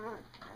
Huh.